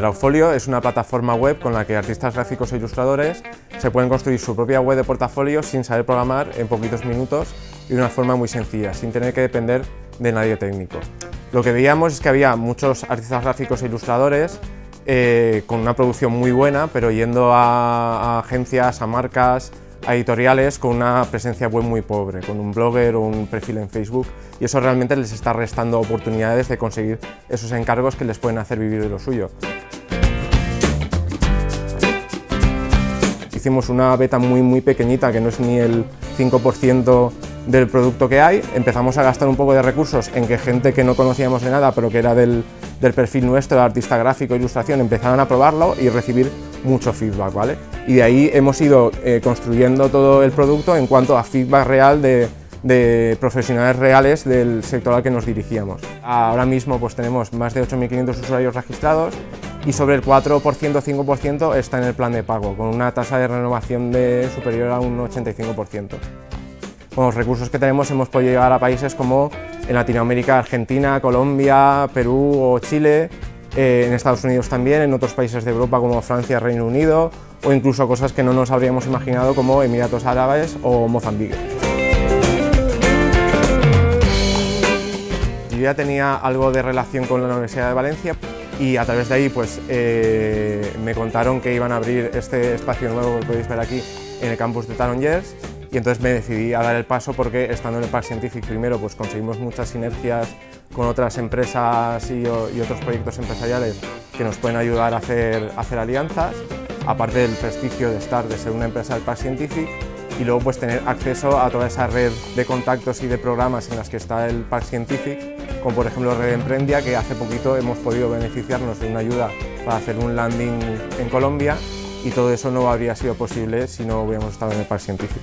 Drawfolio es una plataforma web con la que artistas gráficos e ilustradores se pueden construir su propia web de portafolio sin saber programar en poquitos minutos y de una forma muy sencilla, sin tener que depender de nadie técnico. Lo que veíamos es que había muchos artistas gráficos e ilustradores eh, con una producción muy buena, pero yendo a agencias, a marcas, a editoriales con una presencia web muy pobre, con un blogger o un perfil en Facebook, y eso realmente les está restando oportunidades de conseguir esos encargos que les pueden hacer vivir de lo suyo. Hicimos una beta muy muy pequeñita, que no es ni el 5% del producto que hay, empezamos a gastar un poco de recursos en que gente que no conocíamos de nada, pero que era del, del perfil nuestro, de artista gráfico, ilustración, empezaran a probarlo y recibir mucho feedback, ¿vale? Y de ahí hemos ido eh, construyendo todo el producto en cuanto a feedback real de, de profesionales reales del sector al que nos dirigíamos. Ahora mismo pues tenemos más de 8.500 usuarios registrados y sobre el 4%, 5% está en el plan de pago, con una tasa de renovación de superior a un 85%. Con los recursos que tenemos hemos podido llegar a países como en Latinoamérica, Argentina, Colombia, Perú o Chile, eh, en Estados Unidos también, en otros países de Europa como Francia, Reino Unido o incluso cosas que no nos habríamos imaginado como Emiratos Árabes o Mozambique. Yo ya tenía algo de relación con la Universidad de Valencia y a través de ahí pues, eh, me contaron que iban a abrir este espacio nuevo que podéis ver aquí en el campus de Tarongers y entonces me decidí a dar el paso porque estando en el Park Scientific primero pues conseguimos muchas sinergias con otras empresas y, otros proyectos empresariales que nos pueden ayudar a hacer, alianzas, aparte del prestigio de estar, de ser una empresa del Park Scientific y luego pues tener acceso a toda esa red de contactos y de programas en las que está el Park Scientific, como por ejemplo Red Emprendia, que hace poquito hemos podido beneficiarnos de una ayuda para hacer un landing en Colombia y todo eso no habría sido posible si no hubiéramos estado en el Parque Científico.